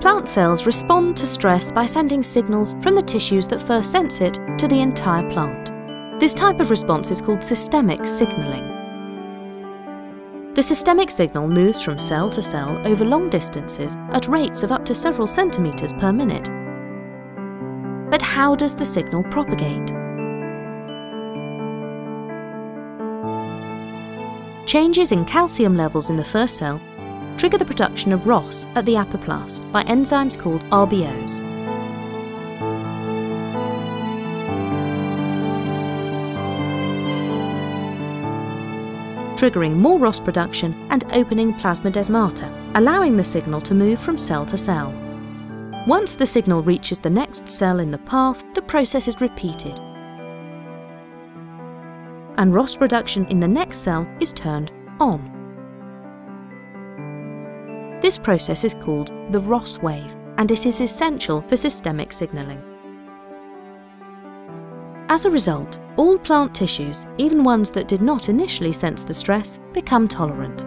Plant cells respond to stress by sending signals from the tissues that first sense it to the entire plant. This type of response is called systemic signalling. The systemic signal moves from cell to cell over long distances at rates of up to several centimetres per minute. But how does the signal propagate? Changes in calcium levels in the first cell trigger the production of ROS at the apoplast by enzymes called RBOHs. triggering more ROS production and opening plasmodesmata, allowing the signal to move from cell to cell. Once the signal reaches the next cell in the path, the process is repeated. And ROS production in the next cell is turned on. This process is called the ROS wave and it is essential for systemic signalling. As a result, all plant tissues, even ones that did not initially sense the stress, become tolerant.